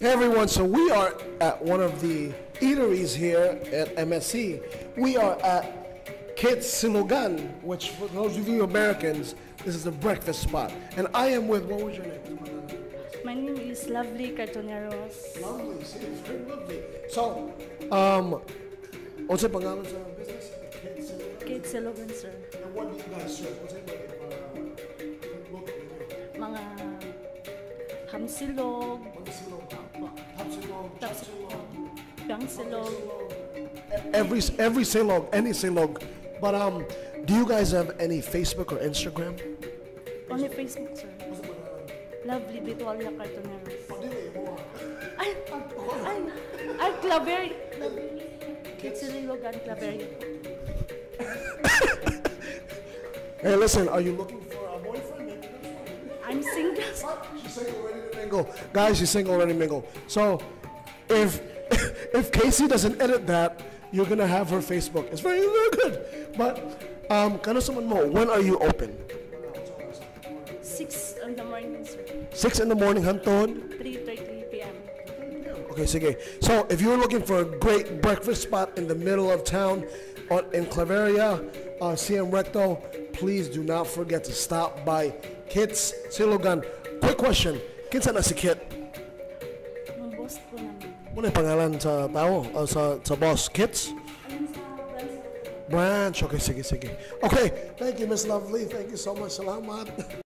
Everyone, so we are at one of the eateries here at MSC. We are at Kit Silogan, which for those of you Americans, this is a breakfast spot. And I am with, what was your name? My name is Lovely Cartoneros. Lovely, see, it's very lovely. So, um, what's the pangalan sa business? Kit Silogan. Kate Silogan, sir. And what do you guys serve? What's it like? Uh? Mga hamsilog, Magsilog, opo, chapsilog. Bangsilog. Every, every silog, any silog. But um, do you guys have any Facebook or Instagram? Only Facebook, sir. Lovely Vitualia Cartoneros. Ay, ay, ay, Claveria. Kate Silogan, Claveria. Hey, listen, are you looking for a boyfriend? Maybe this one. I'm single. She's single, ready to mingle. Guys, she's single, ready to mingle. So, if if Casey doesn't edit that, you're gonna have her Facebook. It's very, very good. But, um, kano someone mo, when are you open? 6 in the morning, sir. 6 in the morning, hantod? 3.30 p.m. Okay, sige. So, if you're looking for a great breakfast spot in the middle of town on, in Claveria, uh, CM Recto, please do not forget to stop by Khits Silogan. Quick question. Kinsa na si Kit? Yung pangalan sa tao, uh, sa, sa sa branch. Branch. Okay, sige, sige. Okay, thank you, Miss Lovely. Thank you so much. Salamat.